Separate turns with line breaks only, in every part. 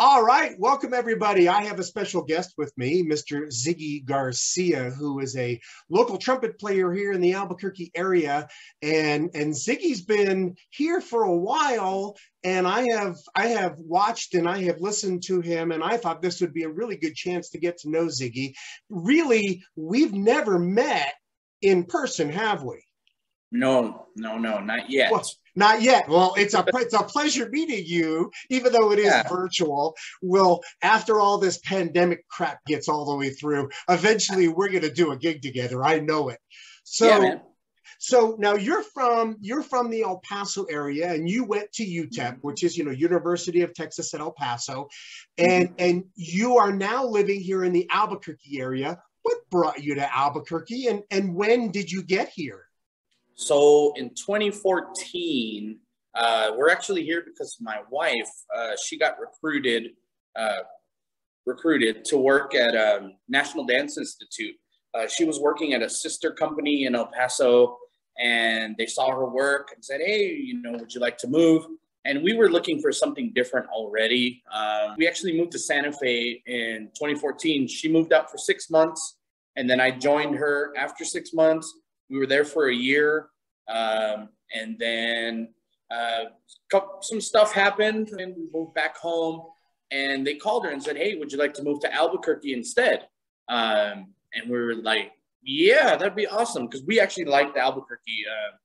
All right, welcome everybody. I have a special guest with me, Mr. Ziggy Garcia, who is a local trumpet player here in the Albuquerque area. And, and Ziggy's been here for a while, and I have I have watched and I have listened to him, and I thought this would be a really good chance to get to know Ziggy. Really, we've never met in person, have we?
No, no, no, not yet.
Well, not yet. Well, it's a it's a pleasure meeting you, even though it is yeah. virtual. Well, after all this pandemic crap gets all the way through, eventually we're going to do a gig together. I know it. So, yeah, so now you're from you're from the El Paso area, and you went to UTEP, mm-hmm. which is you know University of Texas at El Paso, and mm-hmm. and you are now living here in the Albuquerque area. What brought you to Albuquerque, and and when did you get here?
So in 2014, uh, we're actually here because my wife, uh, she got recruited, uh, recruited to work at um, National Dance Institute. Uh, she was working at a sister company in El Paso, and they saw her work and said, "Hey, you know, would you like to move?" And we were looking for something different already. Um, we actually moved to Santa Fe in 2014. She moved out for six months, and then I joined her after six months we were there for a year, um, and then uh, some stuff happened, and we moved back home. And they called her and said, "Hey, would you like to move to Albuquerque instead?" Um, and we were like, "Yeah, that'd be awesome," because we actually liked Albuquerque. Uh,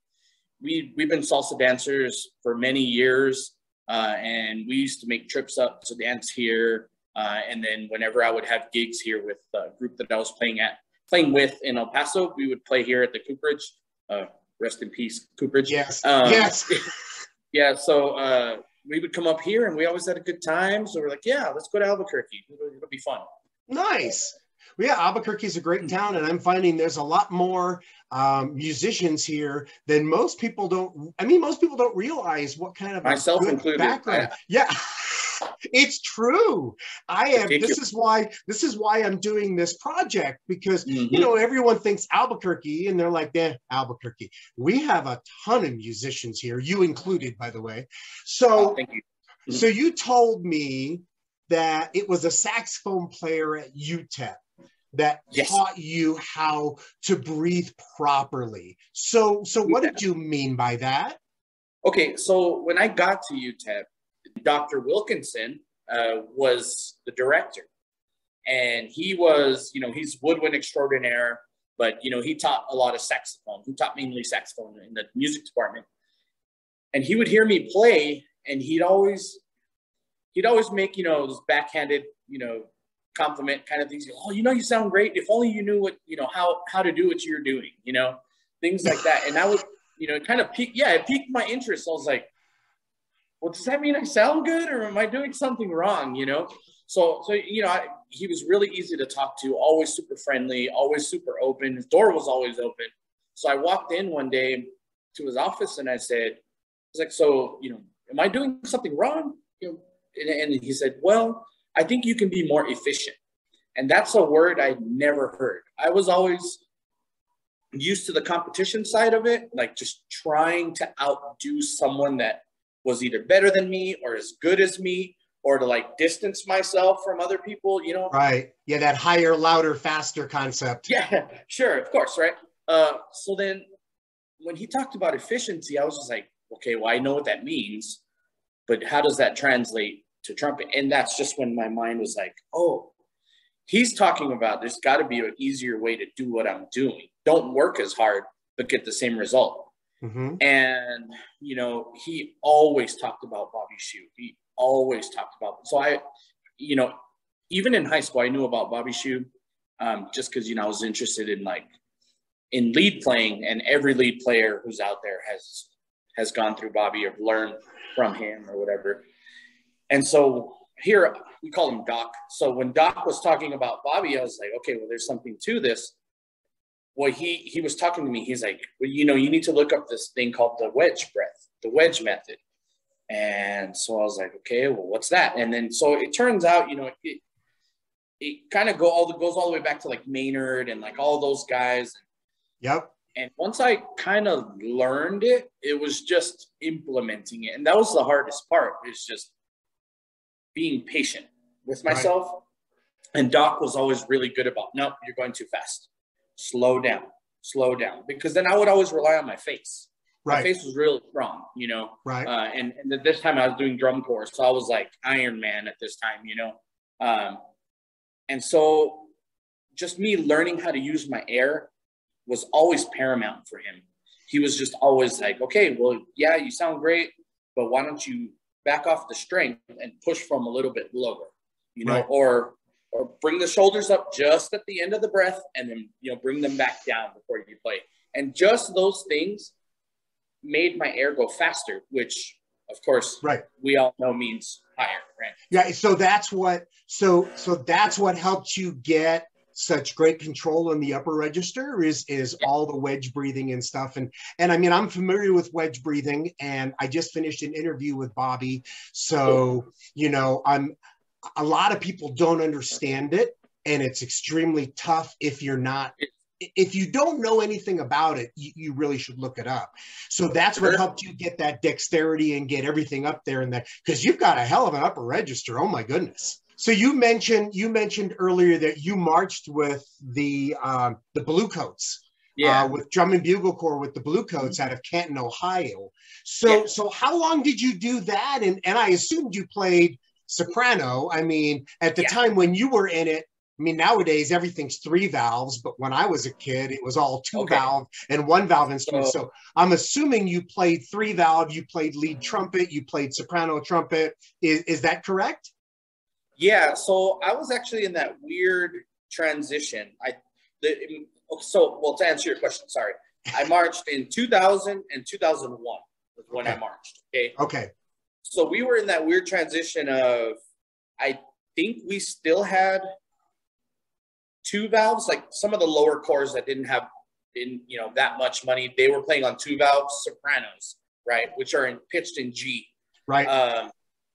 we we've been salsa dancers for many years, uh, and we used to make trips up to dance here. Uh, and then whenever I would have gigs here with a group that I was playing at, playing with in El Paso. We would play here at the Cooperage. Uh, rest in peace, Cooperage.
Yes. Um, yes.
yeah. So uh, we would come up here, and we always had a good time. So we're like, yeah, let's go to Albuquerque. It'll, it'll be fun.
Nice. Well, yeah, Albuquerque is a great town, and I'm finding there's a lot more um, musicians here than most people don't. I mean, most people don't realize what kind of
myself included
background. Yeah. it's true. I am. This is why. This is why I'm doing this project because mm-hmm. you know everyone thinks Albuquerque and they're like, "Yeah, Albuquerque." We have a ton of musicians here, you included, by the way. So,
oh, thank you.
Mm-hmm. So you told me that it was a saxophone player at UTEP that yes. taught you how to breathe properly. So, so what did you mean by that?
Okay, so when I got to UTEP, Dr. Wilkinson uh, was the director. And he was, you know, he's woodwind extraordinaire, but, you know, he taught a lot of saxophone. He taught mainly saxophone in the music department. And he would hear me play, and he'd always, he'd always make, you know, this backhanded, you know, compliment kind of things. Oh, you know, you sound great. If only you knew what, you know, how, how to do what you're doing, you know, things like that. And that was, you know, it kind of piqued, yeah, it piqued my interest. I was like, well, does that mean I sound good or am I doing something wrong? You know? So, so, you know, I, he was really easy to talk to, always super friendly, always super open. His door was always open. So I walked in one day to his office and I said, "He's like, so, you know, am I doing something wrong? You know, and, and he said, well, I think you can be more efficient. And that's a word I never heard. I was always used to the competition side of it, like just trying to outdo someone that was either better than me or as good as me or to like distance myself from other people, you know?
Right. Yeah, that higher, louder, faster concept.
Yeah, sure, of course, right? Uh, so then when he talked about efficiency, I was just like, okay, well, I know what that means, but how does that translate to Trump? And that's just when my mind was like, oh, he's talking about there's got to be an easier way to do what I'm doing. Don't work as hard, but get the same result. Mm-hmm. And, you know, he always talked about Bobby Shew. He always talked about, so I, you know, even in high school, I knew about Bobby Shew um, just because, you know, I was interested in like, in lead playing and every lead player who's out there has, has gone through Bobby or learned from him or whatever. And so here we call him Doc. So when Doc was talking about Bobby, I was like, okay, well, there's something to this well, he he was talking to me. He's like, well, you know, you need to look up this thing called the wedge breath, the wedge method. And so I was like, okay, well, what's that? And then so it turns out, you know, it it kind of go all the goes all the way back to like Maynard and like all those guys.
Yep.
And once I kind of learned it, it was just implementing it, and that was the hardest part. Is just being patient with myself. Right. And Doc was always really good about, nope, you're going too fast. Slow down, slow down. Because then I would always rely on my face. Right. My face was really wrong, you know.
Right.
Uh, and, and this time I was doing drum corps, so I was like Iron Man at this time, you know. Um, and so just me learning how to use my air was always paramount for him. He was just always like, okay, well, yeah, you sound great, but why don't you back off the strength and push from a little bit lower, you know, right. or or bring the shoulders up just at the end of the breath and then you know bring them back down before you play. And just those things made my air go faster, which of course
right
we all know means higher, right?
Yeah, so that's what so so that's what helped you get such great control in the upper register is is yeah. all the wedge breathing and stuff and and i mean i'm familiar with wedge breathing and i just finished an interview with bobby so you know i'm a lot of people don't understand it and it's extremely tough if you're not if you don't know anything about it you, you really should look it up so that's what helped you get that dexterity and get everything up there and that because you've got a hell of an upper register oh my goodness so you mentioned you mentioned earlier that you marched with the um, the Bluecoats. Yeah. Uh, with drum and bugle corps with the Bluecoats out of Canton, Ohio. So yeah. so how long did you do that? And and I assumed you played soprano. I mean, at the yeah. time when you were in it, I mean, nowadays everything's three valves, but when I was a kid, it was all two okay. valve and one valve instrument. So, so, I'm assuming you played three valve, you played lead trumpet, you played soprano trumpet. Is, is that correct?
Yeah, so I was actually in that weird transition. I the so well to answer your question, sorry. I marched in 2000 and 2001 was when okay. I marched. Okay.
Okay.
So we were in that weird transition of I think we still had two valves, like some of the lower corps that didn't have in you know that much money, they were playing on two valve sopranos, right, which are in, pitched in G.
Right.
Um,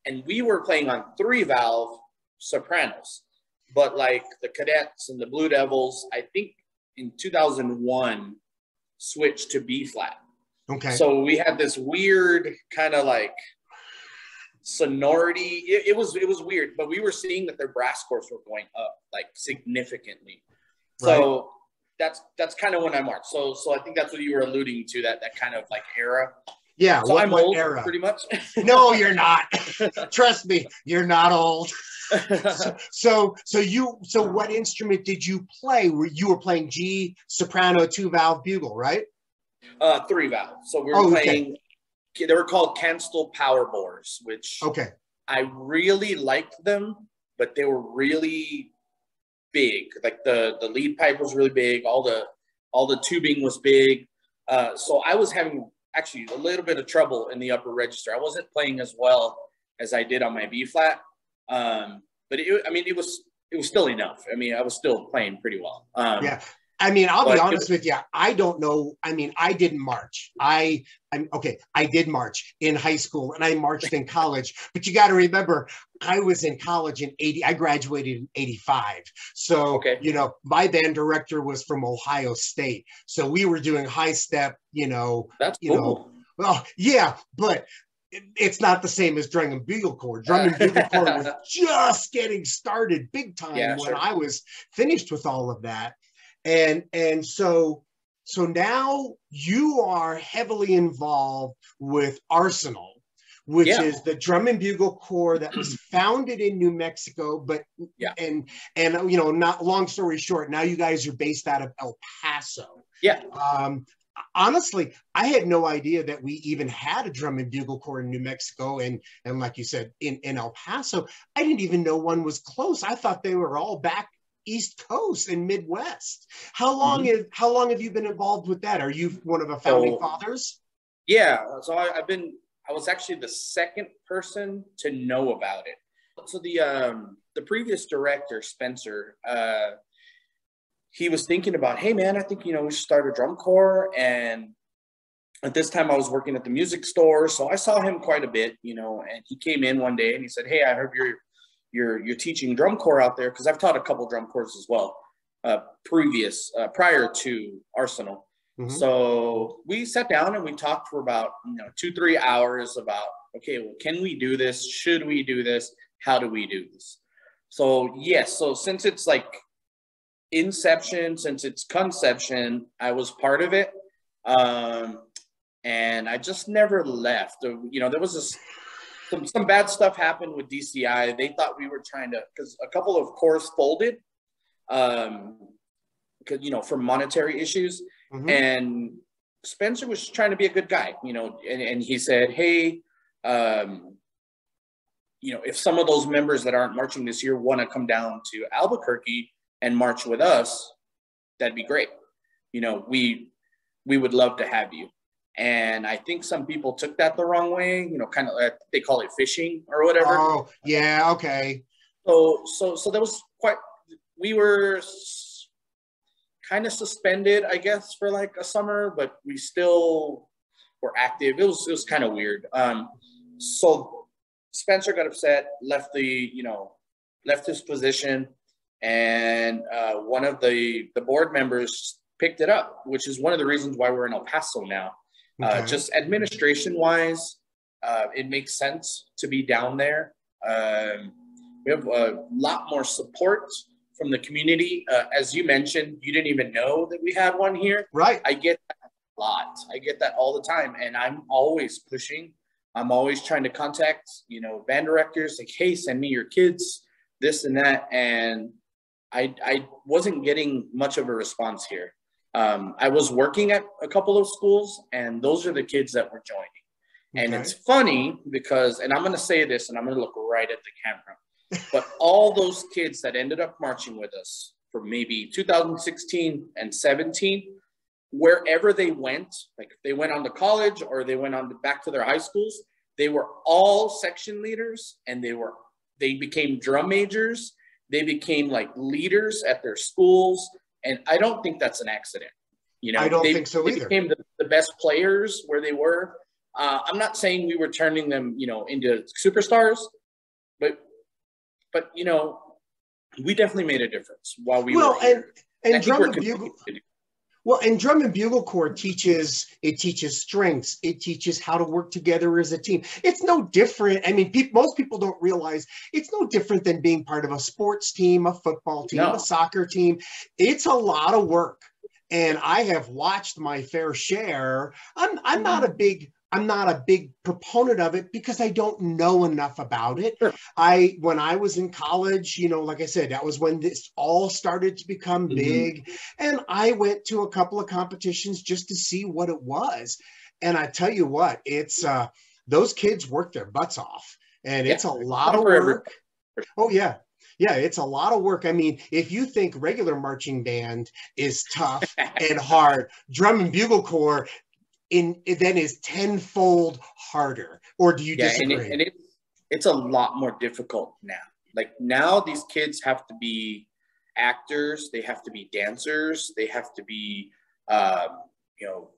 and we were playing on three valve Sopranos. But like the Cadets and the Blue Devils, I think in 2001 switched to B flat.
Okay.
So we had this weird kind of like sonority. It, it, was it was weird, but we were seeing that their brass scores were going up like significantly. So right. that's that's kind of when I marched. So so I think that's what you were alluding to that that kind of like era.
Yeah,
so what, I'm what old, era? pretty much.
no, you're not. Trust me, you're not old. so, so, so you, so what instrument did you play? Were you were playing G soprano two valve bugle, right?
Uh, three valve. So we were oh, playing. Okay. They were called Kanstul Power Bores, which
okay,
I really liked them, but they were really big. Like the the lead pipe was really big. All the all the tubing was big. Uh, so I was having actually a little bit of trouble in the upper register. I wasn't playing as well as I did on my B flat, um, but it, I mean, it was it was still enough. I mean, I was still playing pretty well. Um,
yeah. I mean, I'll be honest with you. I don't know. I mean, I didn't march. I, I'm okay. I did march in high school and I marched in college. But you got to remember, I was in college in 80. I graduated in 85. So, okay. you know, my band director was from Ohio State. So we were doing high step, you know,
that's
you
cool.
know, well, yeah, but it's not the same as drum and bugle corps. Drum and bugle corps was just getting started big time yeah, when sure. I was finished with all of that and and so so now you are heavily involved with Arsenal, which yeah. is the drum and bugle corps that was founded in New Mexico, but
yeah,
and and you know, not long story short, now you guys are based out of El Paso.
Yeah.
Um, honestly, I had no idea that we even had a drum and bugle corps in New Mexico, and and like you said, in in El Paso, I didn't even know one was close. I thought they were all back East Coast and Midwest. How long mm-hmm. have how long have you been involved with that? Are you one of the founding so, fathers?
Yeah, so I, have been. I was actually the second person to know about it. So the um, the previous director, Spencer, uh, he was thinking about, hey man, I think you know we should start a drum corps. And at this time, I was working at the music store, so I saw him quite a bit, you know. And he came in one day and he said, hey, I heard you're you're you're teaching drum corps out there because I've taught a couple drum corps as well, uh, previous uh, prior to Arsenal. Mm-hmm. So we sat down and we talked for about you know two three hours about okay, well, can we do this? Should we do this? how do we do this? So yes, so since it's like inception, since it's conception, I was part of it. Um, and I just never left. You know, there was this some, some bad stuff happened with DCI. They thought we were trying to because a couple of corps folded, um, because you know for monetary issues, mm-hmm. and Spencer was trying to be a good guy, you know, and, and he said, hey, um, you know, if some of those members that aren't marching this year want to come down to Albuquerque and march with us, that'd be great. You know, we we would love to have you. And I think some people took that the wrong way, you know, kind of like they call it fishing or whatever.
Oh, yeah, okay.
So so so that was quite we were kind of suspended, I guess, for like a summer, but we still were active. It was it was kind of weird. Um so Spencer got upset, left the, you know, left his position, and uh, one of the the board members picked it up, which is one of the reasons why we're in El Paso now. Uh, okay. Uh, just administration wise, uh, it makes sense to be down there. Um, we have a lot more support from the community. Uh, as you mentioned, you didn't even know that we had one here.
Right.
I get that a lot. I get that all the time, and I'm always pushing I'm always trying to contact, you know, band directors like, hey, send me your kids, this and that. And I, I wasn't getting much of a response here. Um, I was working at a couple of schools, and those are the kids that were joining. Okay. And it's funny because, and I'm going to say this, and I'm going to look right at the camera, but all those kids that ended up marching with us for maybe 2016 and 17 wherever they went, like if they went on to college or they went on to back to their high schools, they were all section leaders and they were they became drum majors. They became like leaders at their schools. And I don't think that's an accident. You know,
I don't
they,
think so either.
they became the, the best players where they were. Uh, I'm not saying we were turning them, you know, into superstars, but but you know, we definitely made a difference while we
well,
were here.
and and drum and bugle well, and drum and bugle corps teaches it teaches strengths. It teaches how to work together as a team. It's no different. I mean, pe- most people don't realize it's no different than being part of a sports team, a football team, no. a soccer team. It's a lot of work, and I have watched my fair share. I'm I'm not mm-hmm. a big I'm not a big proponent of it because I don't know enough about it. Sure. I when I was in college, you know, like I said, that was when this all started to become mm-hmm. big and I went to a couple of competitions just to see what it was. And I tell you what, it's uh those kids work their butts off and yeah. it's a lot of work. Oh yeah. Yeah, it's a lot of work. I mean, if you think regular marching band is tough and hard, drum and bugle corps in it then is tenfold harder or do you yeah, disagree
and, it, and it, it's a lot more difficult now. Like now these kids have to be actors they have to be dancers they have to be um, you know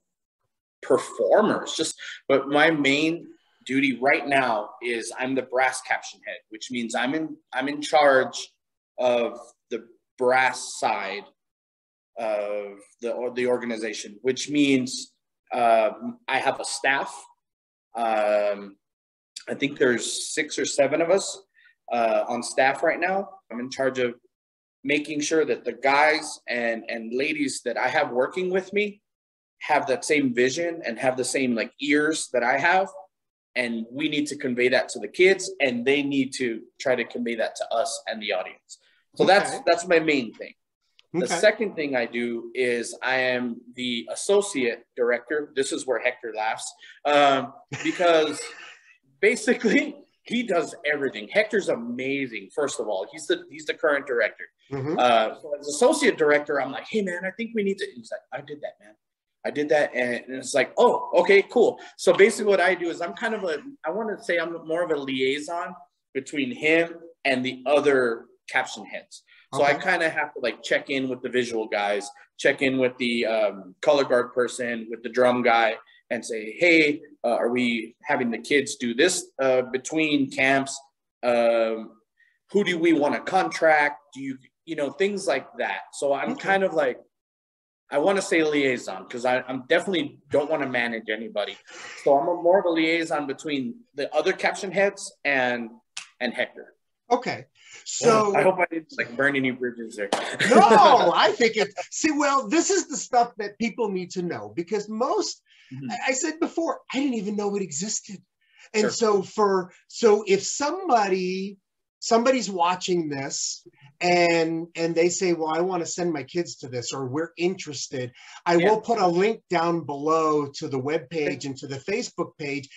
performers. Just but my main duty right now is i'm the brass caption head which means i'm in i'm in charge of the brass side of the or the organization which means um, I have a staff. Um, I think there's six or seven of us uh, on staff right now. I'm in charge of making sure that the guys and and ladies that I have working with me have that same vision and have the same like ears that I have. And we need to convey that to the kids, and they need to try to convey that to us and the audience. So okay. that's that's my main thing. The second thing I do is I am the associate director. This is where Hector laughs um, because basically he does everything. Hector's amazing. First of all, he's the he's the current director. Mm-hmm. Uh, so as associate director, I'm like, hey man, I think we need to. He's like, I did that, man. I did that, and it's like, oh, okay, cool. So basically, what I do is I'm kind of a I want to say I'm more of a liaison between him and the other caption heads. So okay. I kind of have to like check in with the visual guys, check in with the um, color guard person, with the drum guy, and say, hey, uh, are we having the kids do this uh, between camps? Um, who do we want to contract? Do you, you know, things like that. So I'm okay. kind of like, I want to say liaison because I am definitely don't want to manage anybody. So I'm a more of a liaison between the other caption heads and and Hector.
Okay. So
I hope I didn't like burn any bridges there.
no, I think it. See, well, this is the stuff that people need to know because most. Mm-hmm. I said before, I didn't even know it existed, and sure. so for so if somebody somebody's watching this and and they say well i want to send my kids to this or we're interested i yeah. will put a link down below to the web page and to the facebook page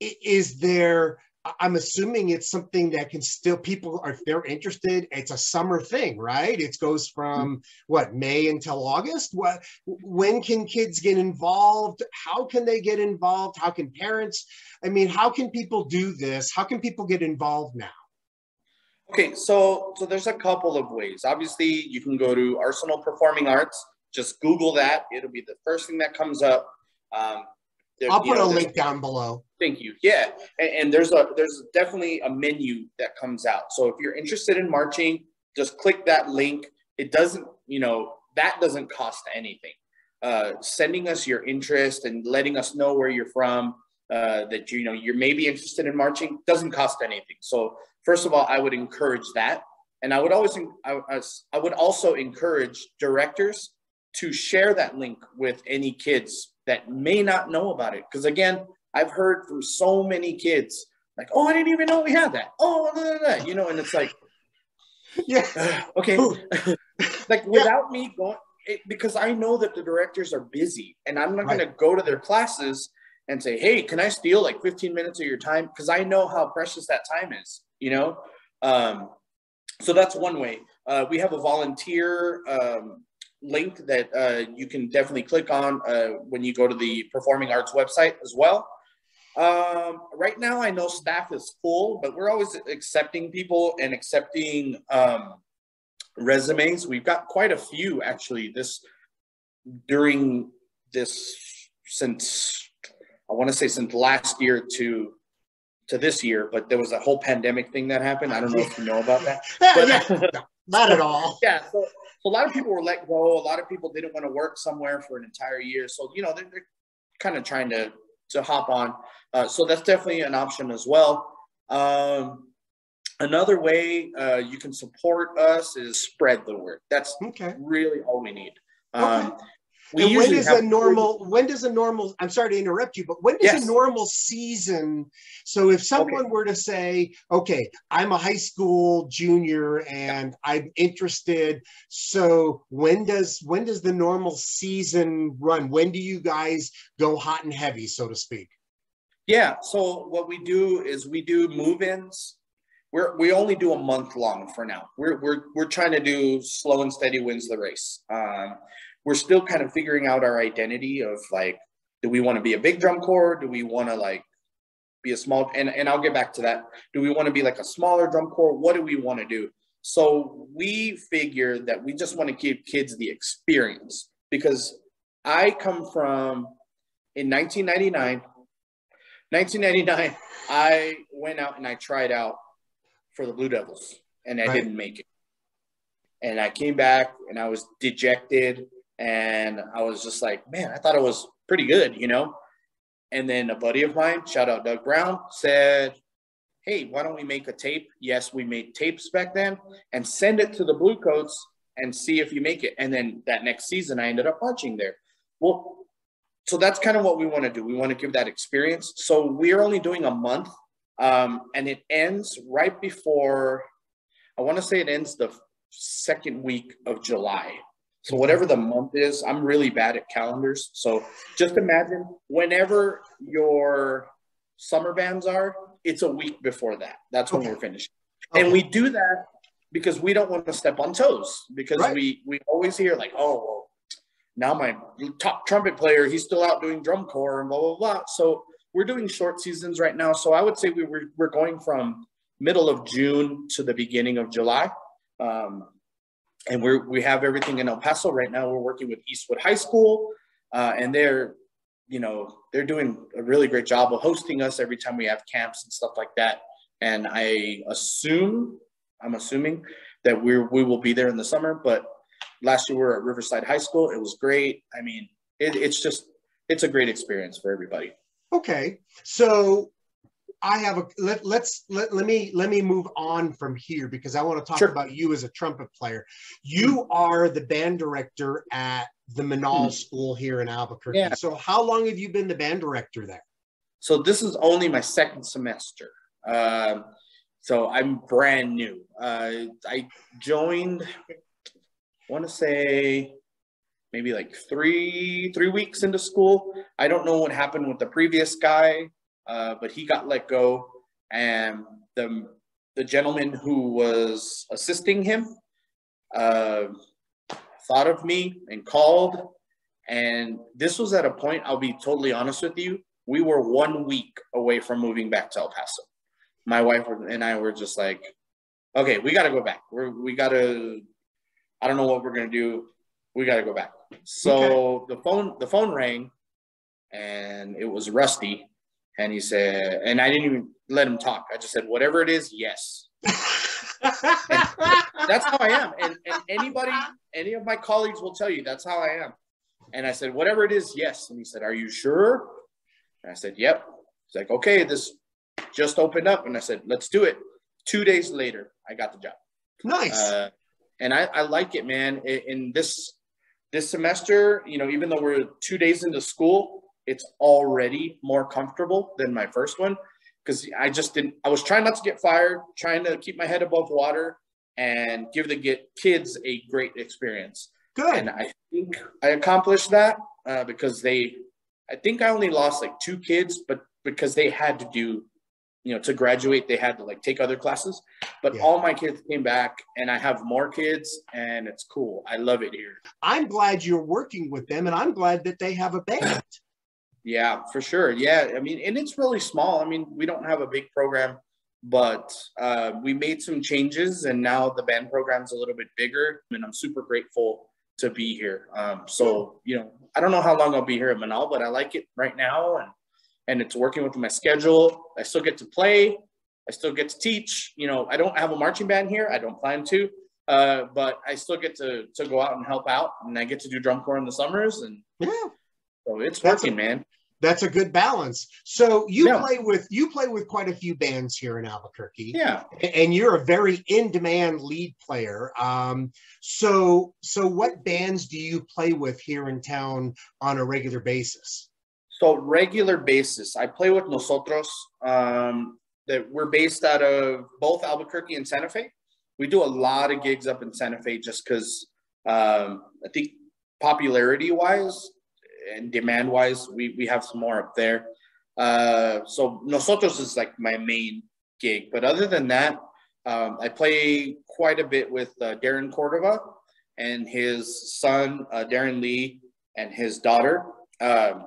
is there i'm assuming it's something that can still people are if they're interested it's a summer thing right it goes from mm-hmm. what may until august what when can kids get involved how can they get involved how can parents i mean how can people do this how can people get involved now
Okay, so so there's a couple of ways. Obviously, you can go to Arsenal Performing Arts. Just Google that; it'll be the first thing that comes up. Um,
there, I'll put know, a link down below.
Thank you. Yeah, and, and, there's a there's definitely a menu that comes out. So if you're interested in marching, just click that link. It doesn't, you know, that doesn't cost anything. Uh, sending us your interest and letting us know where you're from, uh, that you know you're maybe interested in marching, doesn't cost anything. So first of all, I would encourage that. And I would always, I, I would also encourage directors to share that link with any kids that may not know about it. Because again, I've heard from so many kids like, "Oh, I didn't even know we had that." Oh, blah, blah, blah. you know, and it's like, yeah, okay, like without yeah. me going, it, because I know that the directors are busy, and I'm not right. going to go to their classes and say, "Hey, can I steal like 15 minutes of your time?" Because I know how precious that time is you know? Um, so that's one way. Uh, we have a volunteer um, link that uh, you can definitely click on uh, when you go to the Performing Arts website as well. Um, right now, I know staff is full, but we're always accepting people and accepting um, resumes. We've got quite a few actually this during this since I want to say since last year to to this year, but there was a whole pandemic thing that happened. I don't know if you know about that.
but, yeah. not at all.
Yeah, so, so, a lot of people were let go. A lot of people didn't want to work somewhere for an entire year. So you know they're, they're kind of trying to to hop on. Uh, so that's definitely an option as well. Um, another way uh, you can support us is spread the word. That's okay. really all we need. Um, okay.
We and when does a normal when does a normal i'm sorry to interrupt you but when does yes. a normal season so if someone okay. were to say okay i'm a high school junior and i'm interested so when does when does the normal season run when do you guys go hot and heavy so to speak
yeah so what we do is we do move-ins we're, we only do a month long for now. We're, we're, we're trying to do slow and steady wins the race. Um, we're still kind of figuring out our identity of like, do we want to be a big drum corps? Do we want to like be a small and, and I'll get back to that. Do we want to be like a smaller drum corps? What do we want to do? So we figure that we just want to give kids the experience because I come from in 1999. 1999, I went out and I tried out for the Blue Devils and I right. didn't make it. And I came back and I was dejected and I was just like, man, I thought it was pretty good, you know? And then a buddy of mine, shout out Doug Brown, said, hey, why don't we make a tape? Yes, we made tapes back then and send it to the Bluecoats and see if you make it. And then that next season, I ended up marching there. Well, so that's kind of what we want to do. We want to give that experience. So we're only doing a month um, and it ends right before, I want to say it ends the second week of July. So whatever the month is, I'm really bad at calendars. So just imagine whenever your summer bands are, it's a week before that. That's when okay. we're finishing. Okay. And we do that because we don't want to step on toes because right. we we always hear like, oh well, now my top trumpet player, he's still out doing drum corps and blah blah blah. So we're doing short seasons right now. So I would say we were we're going from middle of June to the beginning of July. Um, and we're we have everything in El Paso right now. We're working with Eastwood High School, uh, and they're you know they're doing a really great job of hosting us every time we have camps and stuff like that. And I assume I'm assuming that we we will be there in the summer. But last year we were at Riverside High School. It was great. I mean, it, it's just it's a great experience for everybody.
Okay, so I have a let, let's let, let me let me move on from here because I want to talk sure. about you as a trumpet player. You mm-hmm. are the band director at the Menaul mm-hmm. School here in Albuquerque. Yeah. So how long have you been the band director there?
So this is only my second semester. Um, so I'm brand new. Uh, I joined, I want to say maybe like three three weeks into school. I don't know what happened with the previous guy, uh, but he got let go, and the the gentleman who was assisting him uh, thought of me and called. And this was at a point, I'll be totally honest with you, we were one week away from moving back to El Paso. My wife and I were just like, okay, we got to go back. We're, we got to, I don't know what we're going to do. We got to go back. So okay. the phone, the phone rang and it was Rusty. And he said, and I didn't even let him talk. I just said, whatever it is, yes. that's how I am. And, and anybody, any of my colleagues will tell you that's how I am. And I said, whatever it is, yes. And he said, are you sure? And I said, Yep. He's like, Okay, this just opened up. And I said, Let's do it. Two days later, I got the job.
Nice. Uh,
and I, I like it, man. In this this semester, you know, even though we're two days into school, it's already more comfortable than my first one because I just didn't. I was trying not to get fired, trying to keep my head above water, and give the get kids a great experience.
Good.
And I think I accomplished that uh, because they I think I only lost like two kids, but because they had to do, you know, to graduate, they had to like take other classes. But yeah. all my kids came back and I have more kids and it's cool. I love it here.
I'm glad you're working with them and I'm glad that they have a band.
Yeah, for sure. Yeah. I mean, and it's really small. I mean, we don't have a big program, but uh, we made some changes and now the band program's a little bit bigger. And I'm super grateful to be here. Um, so, you know, I don't know how long I'll be here at Menaul, but I like it right now. And, and it's working with my schedule. I still get to play. I still get to teach. You know, I don't have a marching band here. I don't plan to, uh, but I still get to, to go out and help out and I get to do drum corps in the summers. And
yeah,
so it's working, a, man
that's a good balance. So you yeah. play with you play with quite a few bands here in Albuquerque.
Yeah.
And you're a very in-demand lead player. Um, so so what bands do you play with here in town on a regular basis?
So regular basis, I play with Nosotros. Um, that we're based out of both Albuquerque and Santa Fe. We do a lot of gigs up in Santa Fe just because um, I think popularity wise, and demand wise, we, we have some more up there. Uh, so Nosotros is like my main gig. But other than that, um, I play quite a bit with uh, Darren Cordova and his son, uh, Darren Lee, and his daughter. Um,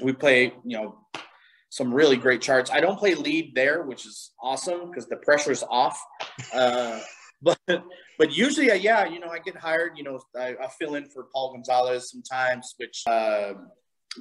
we play, you know, some really great charts. I don't play lead there, which is awesome because the pressure's off. Uh, but but usually, uh, yeah, you know, I get hired. You know, I, I fill in for Paul Gonzalez sometimes, which uh,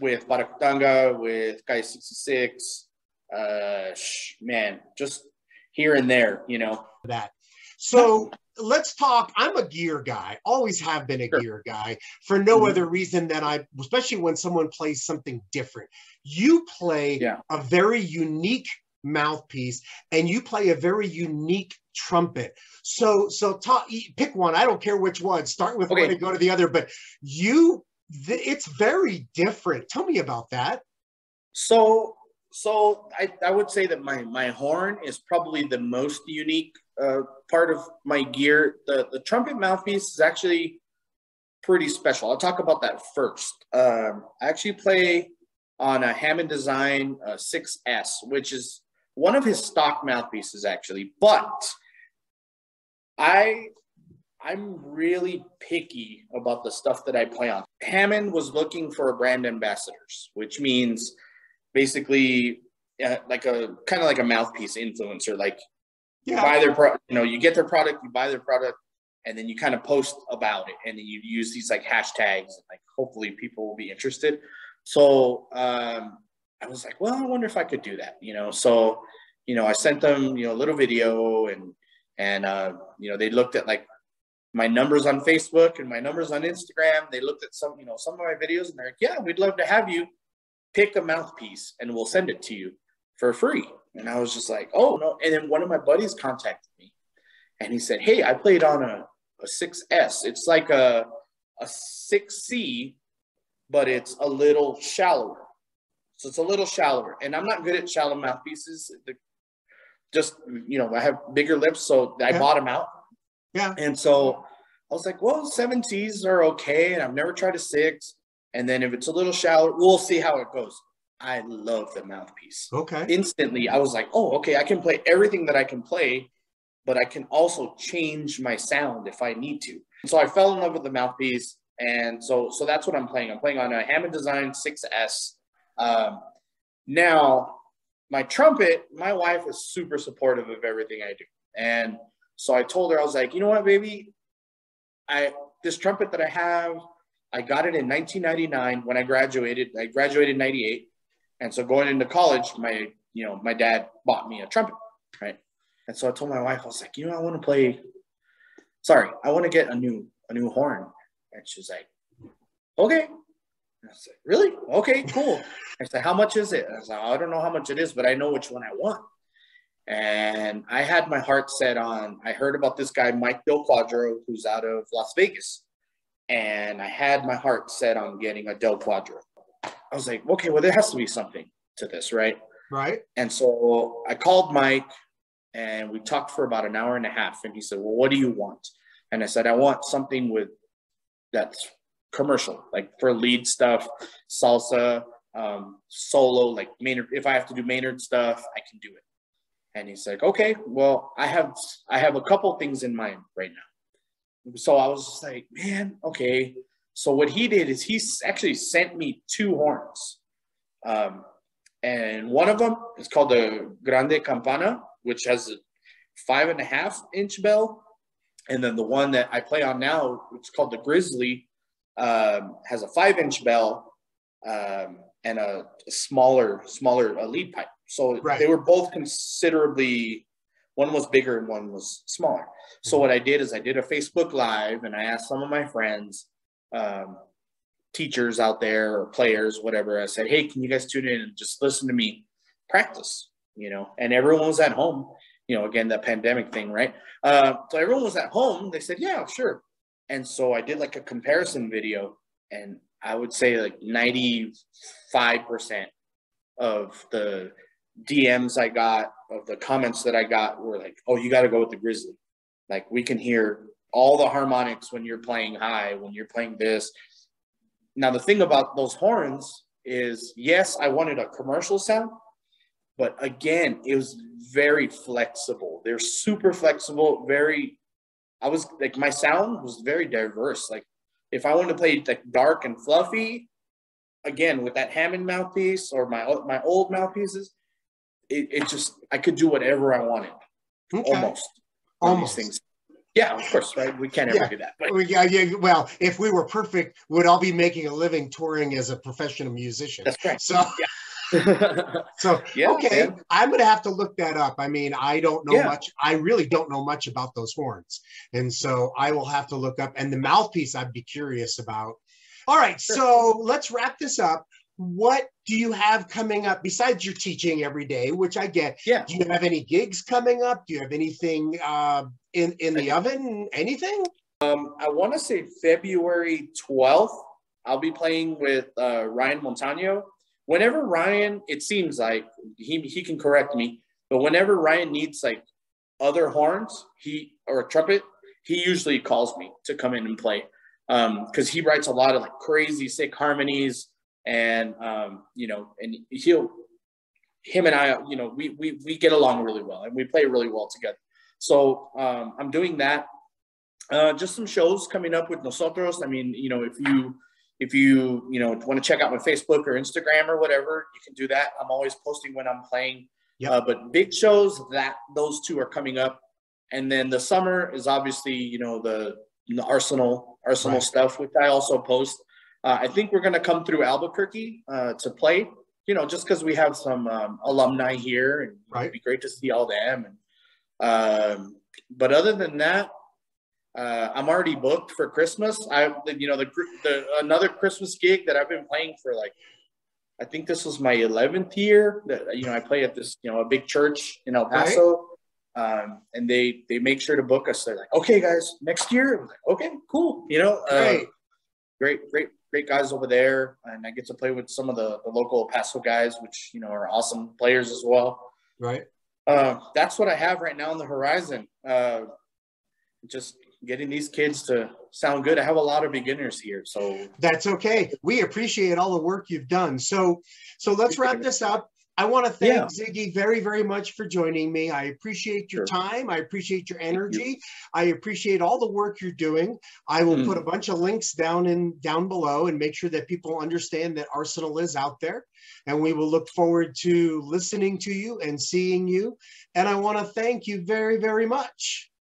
with Paracutanga, with Guy sixty six. Uh, man, just here and there, you know.
That. So let's talk. I'm a gear guy, always have been a sure. gear guy for no mm-hmm. other reason than I, especially when someone plays something different. You play yeah. a very unique mouthpiece and you play a very unique trumpet. So so talk, pick one. I don't care which one. Start with okay. one and go to the other. But you, it's very different. Tell me about that.
So so I, I would say that my my horn is probably the most unique uh, part of my gear. The the trumpet mouthpiece is actually pretty special. I'll talk about that first. Um, I actually play on a Hammond Design uh, 6S, which is one of his stock mouthpieces actually, but I I'm really picky about the stuff that I play on. Hammond was looking for brand ambassadors, which means basically uh, like a kind of like a mouthpiece influencer. Like yeah. you buy their pro, you know, you get their product, you buy their product, and then you kind of post about it, and then you use these like hashtags, and like hopefully people will be interested. So um, I was like, well, I wonder if I could do that, you know. So, you know, I sent them, you know, a little video and and uh, you know, they looked at like my numbers on Facebook and my numbers on Instagram. They looked at some, you know, some of my videos and they're like, yeah, we'd love to have you pick a mouthpiece and we'll send it to you for free. And I was just like, oh no. And then one of my buddies contacted me and he said, Hey, I played on a, a 6S. It's like a, a 6C, but it's a little shallower. So it's a little shallower. And I'm not good at shallow mouthpieces. The, just, you know, I have bigger lips, so I yeah. bottom out.
Yeah.
And so I was like, well, seven Cs are okay. And I've never tried a six. And then if it's a little shallower, we'll see how it goes. I love the mouthpiece.
Okay.
Instantly, I was like, oh, okay, I can play everything that I can play, but I can also change my sound if I need to. So I fell in love with the mouthpiece. And so, so that's what I'm playing. I'm playing on a Hammond Design 6S. Um, now, my trumpet, my wife is super supportive of everything I do. And so I told her, I was like, you know what, baby? I this trumpet that I have, I got it in 1999 when I graduated. I graduated in 98. And so going into college, my, you know, my dad bought me a trumpet, right? And so I told my wife, I was like, you know, I want to play, sorry, I want to get a new, a new horn. And she's like, okay. And I said, really? Okay, cool. I said, how much is it? I was like, I don't know how much it is, but I know which one I want. And I had my heart set on, I heard about this guy, Mike Del Quadro, who's out of Las Vegas. And I had my heart set on getting a Del Quadro. I was like, okay, well, there has to be something to this, right?
Right.
And so I called Mike and we talked for about an hour and a half. And he said, well, what do you want? And I said, I want something with that's commercial, like for lead stuff, salsa, um, solo, like Maynard. If I have to do Maynard stuff, I can do it. And he's like, okay, well, I have I have a couple things in mind right now. So I was just like, man, okay. So what he did is he actually sent me two horns. Um, and one of them is called the Grande Campana, which has a five and a half inch bell. And then the one that I play on now, it's called the Grizzly, um, has a five inch bell um, and a, a, smaller, smaller uh, lead pipe. So right. they were both considerably, one was bigger and one was smaller. So mm-hmm. what I did is I did a Facebook Live and I asked some of my friends, um, teachers out there or players, whatever. I said, hey, can you guys tune in and just listen to me practice? You know, and everyone was at home. You know, again, the pandemic thing, right? Uh, so everyone was at home. They said, yeah, sure. And so I did like a comparison video, and I would say like 95% of the DMs I got, of the comments that I got were like, oh, you got to go with the Grizzly. Like we can hear all the harmonics when you're playing high, when you're playing this. Now, the thing about those horns is, yes, I wanted a commercial sound, but again, it was very flexible. They're super flexible, very. I was like, my sound was very diverse. Like, if I wanted to play like dark and fluffy, again with that Hammond mouthpiece or my my old mouthpieces, it, it just I could do whatever I wanted. Okay. Almost.
Almost. Things.
Yeah, of course, right? We can't ever
yeah.
do that.
But. Yeah, yeah. Well, if we were perfect, we'd all be making a living touring as a professional musician.
That's right.
So, yeah. so yeah, okay, man. I'm gonna have to look that up. I mean, I don't know yeah. much. I really don't know much about those horns, and so I will have to look up. And the mouthpiece, I'd be curious about. All right, sure. so let's wrap this up what do you have coming up besides your teaching every day which i get
yeah
do you have any gigs coming up do you have anything uh, in in the oven anything
um, i want to say february 12th i'll be playing with uh, ryan montano whenever ryan it seems like he, he can correct me but whenever ryan needs like other horns he or a trumpet he usually calls me to come in and play because um, he writes a lot of like crazy sick harmonies and um, you know, and he'll him and I, you know, we we we get along really well and we play really well together. So um, I'm doing that. Uh, just some shows coming up with nosotros. I mean, you know, if you if you you know want to check out my Facebook or Instagram or whatever, you can do that. I'm always posting when I'm playing. Yep. Uh, but big shows that those two are coming up, and then the summer is obviously you know the, the Arsenal Arsenal right. stuff, which I also post. Uh, I think we're going to come through Albuquerque uh, to play, you know, just because we have some um, alumni here and right. it'd be great to see all them. And, um, but other than that, uh, I'm already booked for Christmas. I, you know, the, the another Christmas gig that I've been playing for like I think this was my 11th year that, you know, I play at this, you know, a big church in El Paso. Right. Um, and they, they make sure to book us. They're like, okay, guys, next year. Like, okay, cool. You know, uh, great, great, great guys over there. And I get to play with some of the, the local Paso guys, which, you know, are awesome players as well.
Right.
Uh, that's what I have right now on the horizon. Uh, just getting these kids to sound good. I have a lot of beginners here, so
that's okay. We appreciate all the work you've done. So, so let's wrap this up. I want to thank yeah. Ziggy very, very much for joining me. I appreciate your sure. time. I appreciate your energy. You. I appreciate all the work you're doing. I will mm. put a bunch of links down in down below and make sure that people understand that Arsenal is out there. And we will look forward to listening to you and seeing you. And I want to thank you very, very much.